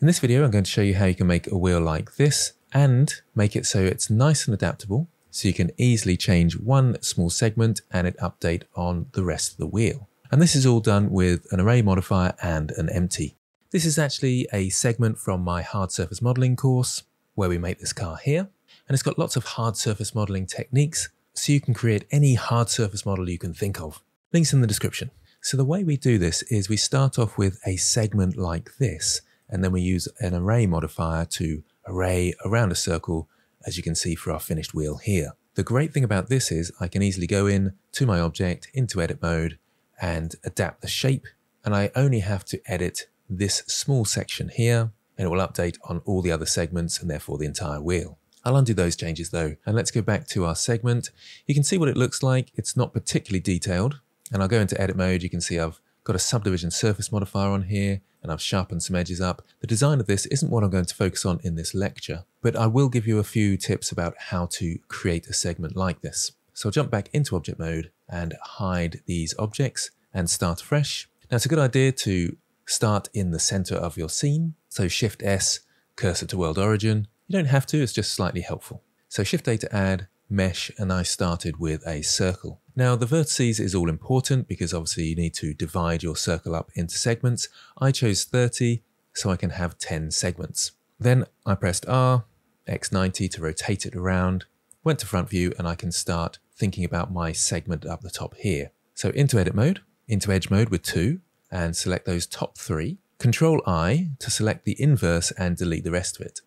In this video, I'm going to show you how you can make a wheel like this and make it so it's nice and adaptable so you can easily change one small segment and it update on the rest of the wheel. And this is all done with an array modifier and an empty. This is actually a segment from my hard surface modeling course where we make this car here. And it's got lots of hard surface modeling techniques so you can create any hard surface model you can think of. Links in the description. So the way we do this is we start off with a segment like this, and then we use an array modifier to array around a circle, as you can see for our finished wheel here. The great thing about this is I can easily go in to my object into edit mode and adapt the shape, and I only have to edit this small section here, and it will update on all the other segments and therefore the entire wheel. I'll undo those changes though, and let's go back to our segment. You can see what it looks like. It's not particularly detailed, and I'll go into edit mode. You can see I've got a subdivision surface modifier on here, and I've sharpened some edges up. The design of this isn't what I'm going to focus on in this lecture, but I will give you a few tips about how to create a segment like this. So I'll jump back into object mode and hide these objects and start fresh. Now it's a good idea to start in the center of your scene. So Shift S, cursor to world origin. You don't have to, it's just slightly helpful. So Shift A to add, mesh, and I started with a circle. Now the vertices is all important because obviously you need to divide your circle up into segments. I chose 30 so I can have 10 segments. Then I pressed R, X90 to rotate it around, went to front view and I can start thinking about my segment up the top here. So into edit mode, into edge mode with two and select those top three. Control I to select the inverse and delete the rest of it.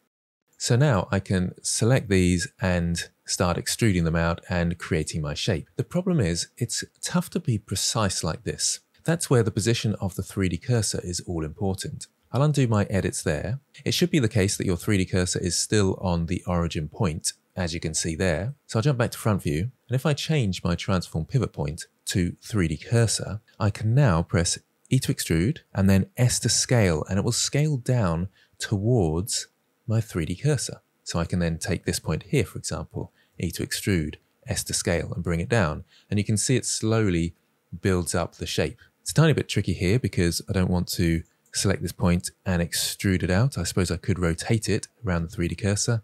So now I can select these and start extruding them out and creating my shape. The problem is it's tough to be precise like this. That's where the position of the 3D cursor is all important. I'll undo my edits there. It should be the case that your 3D cursor is still on the origin point, as you can see there. So I'll jump back to front view, and if I change my transform pivot point to 3D cursor, I can now press E to extrude and then S to scale, and it will scale down towards my 3D cursor. So I can then take this point here, for example, E to extrude, S to scale and bring it down. And you can see it slowly builds up the shape. It's a tiny bit tricky here because I don't want to select this point and extrude it out. I suppose I could rotate it around the 3D cursor,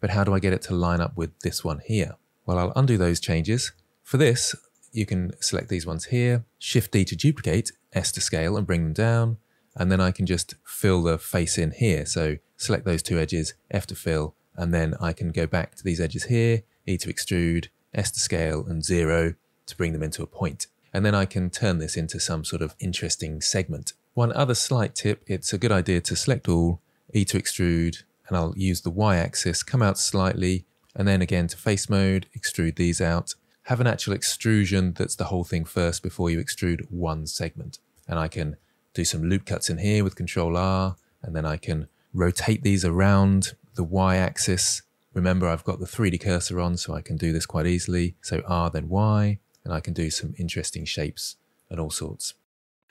but how do I get it to line up with this one here? Well, I'll undo those changes. For this, you can select these ones here, Shift D to duplicate, S to scale and bring them down, and then I can just fill the face in here. So select those two edges, F to fill, and then I can go back to these edges here, E to extrude, S to scale, and zero to bring them into a point. And then I can turn this into some sort of interesting segment. One other slight tip, it's a good idea to select all, E to extrude, and I'll use the Y axis, come out slightly, and then again to face mode, extrude these out. Have an actual extrusion that's the whole thing first before you extrude one segment. And I can do some loop cuts in here with Control R, and then I can rotate these around the Y axis. Remember, I've got the 3D cursor on, so I can do this quite easily. So R, then Y, and I can do some interesting shapes and all sorts.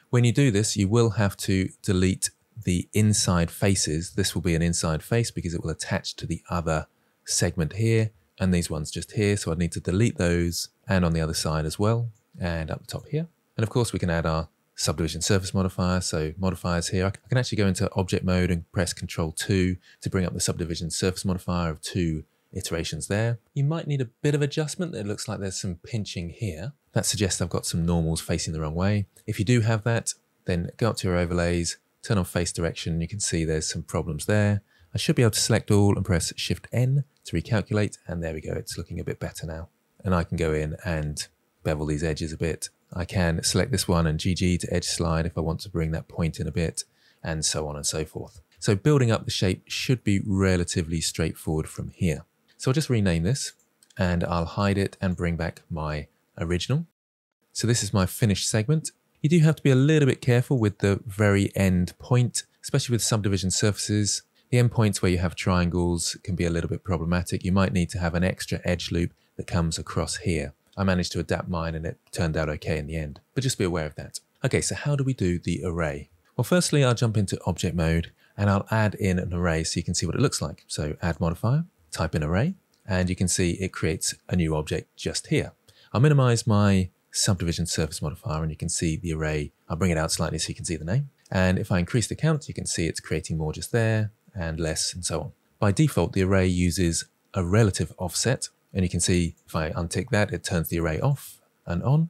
When you do this, you will have to delete the inside faces. This will be an inside face because it will attach to the other segment here and these ones just here. So I need to delete those and on the other side as well and up the top here. And of course we can add our subdivision surface modifier. So modifiers here, I can actually go into object mode and press control two to bring up the subdivision surface modifier of two iterations there. You might need a bit of adjustment. It looks like there's some pinching here. That suggests I've got some normals facing the wrong way. If you do have that, then go up to your overlays, turn on face direction, you can see there's some problems there. I should be able to select all and press Shift N to recalculate, and there we go. It's looking a bit better now. And I can go in and bevel these edges a bit I can select this one and GG to edge slide if I want to bring that point in a bit, and so on and so forth. So building up the shape should be relatively straightforward from here. So I'll just rename this and I'll hide it and bring back my original. So this is my finished segment. You do have to be a little bit careful with the very end point, especially with subdivision surfaces. The endpoints where you have triangles can be a little bit problematic. You might need to have an extra edge loop that comes across here. I managed to adapt mine and it turned out okay in the end, but just be aware of that. Okay, so how do we do the array? Well, firstly, I'll jump into object mode and I'll add in an array so you can see what it looks like. So add modifier, type in array, and you can see it creates a new object just here. I'll minimize my subdivision surface modifier and you can see the array. I'll bring it out slightly so you can see the name. And if I increase the count, you can see it's creating more just there and less and so on. By default, the array uses a relative offset. And you can see if I untick that, it turns the array off and on.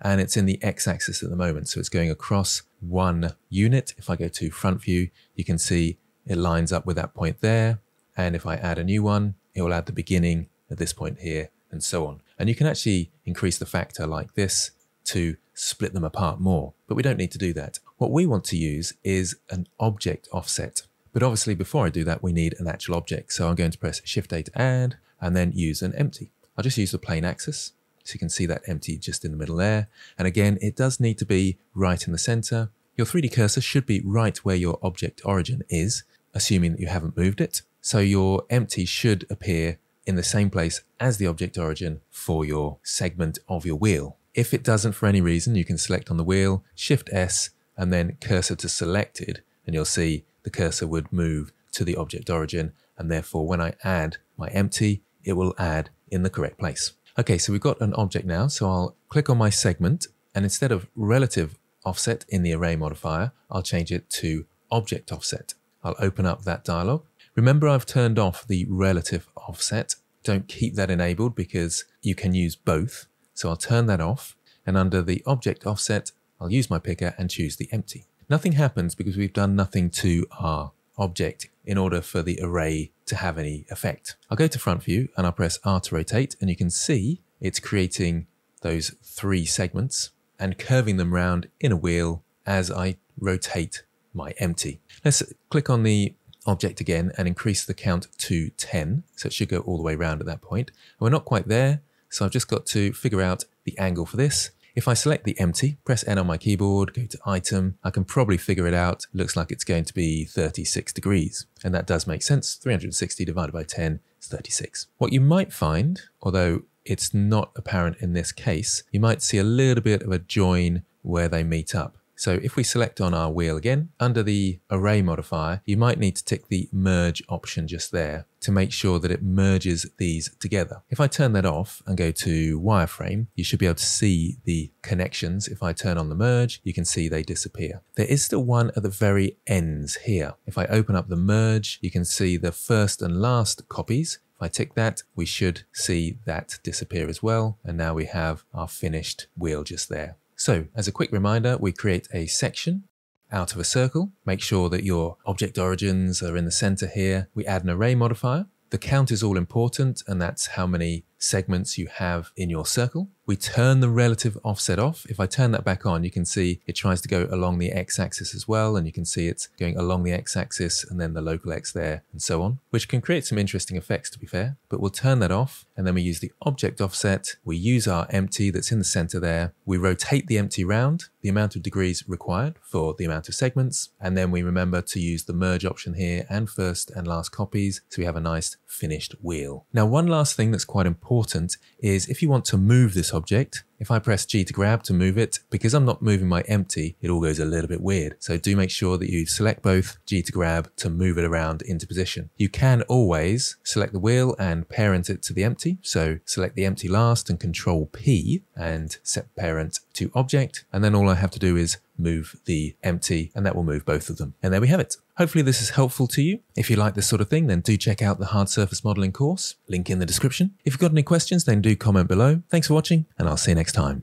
And it's in the x-axis at the moment. So it's going across one unit. If I go to front view, you can see it lines up with that point there. And if I add a new one, it will add the beginning at this point here and so on. And you can actually increase the factor like this to split them apart more, but we don't need to do that. What we want to use is an object offset. But obviously before I do that, we need an actual object. So I'm going to press Shift A to add and then use an empty. I'll just use the plane axis. So you can see that empty just in the middle there. And again, it does need to be right in the center. Your 3D cursor should be right where your object origin is, assuming that you haven't moved it. So your empty should appear in the same place as the object origin for your segment of your wheel. If it doesn't for any reason, you can select on the wheel, Shift S, and then cursor to selected, and you'll see the cursor would move to the object origin, and therefore when I add my empty, it will add in the correct place. Okay, so we've got an object now, so I'll click on my segment, and instead of relative offset in the array modifier, I'll change it to object offset. I'll open up that dialog, Remember I've turned off the relative offset. Don't keep that enabled because you can use both. So I'll turn that off and under the object offset, I'll use my picker and choose the empty. Nothing happens because we've done nothing to our object in order for the array to have any effect. I'll go to front view and I'll press R to rotate and you can see it's creating those three segments and curving them round in a wheel as I rotate my empty. Let's click on the object again and increase the count to 10. So it should go all the way around at that point. And we're not quite there, so I've just got to figure out the angle for this. If I select the empty, press N on my keyboard, go to item, I can probably figure it out. Looks like it's going to be 36 degrees. And that does make sense. 360 divided by 10 is 36. What you might find, although it's not apparent in this case, you might see a little bit of a join where they meet up. So if we select on our wheel again, under the array modifier, you might need to tick the merge option just there to make sure that it merges these together. If I turn that off and go to wireframe, you should be able to see the connections. If I turn on the merge, you can see they disappear. There is still one at the very ends here. If I open up the merge, you can see the first and last copies. If I tick that, we should see that disappear as well. And now we have our finished wheel just there. So as a quick reminder, we create a section out of a circle. Make sure that your object origins are in the center here. We add an array modifier. The count is all important, and that's how many segments you have in your circle. We turn the relative offset off. If I turn that back on, you can see it tries to go along the x-axis as well, and you can see it's going along the x-axis and then the local x there and so on, which can create some interesting effects to be fair, but we'll turn that off and then we use the object offset. We use our empty that's in the center there. We rotate the empty round, the amount of degrees required for the amount of segments, and then we remember to use the merge option here and first and last copies so we have a nice finished wheel. Now, one last thing that's quite important is if you want to move this object, if I press G to grab to move it, because I'm not moving my empty, it all goes a little bit weird. So do make sure that you select both G to grab to move it around into position. You can always select the wheel and parent it to the empty. So select the empty last and control P and set parent to object. And then all I have to do is move the empty and that will move both of them. And there we have it. Hopefully this is helpful to you. If you like this sort of thing, then do check out the hard surface modeling course, link in the description. If you've got any questions, then do comment below. Thanks for watching and I'll see you next time.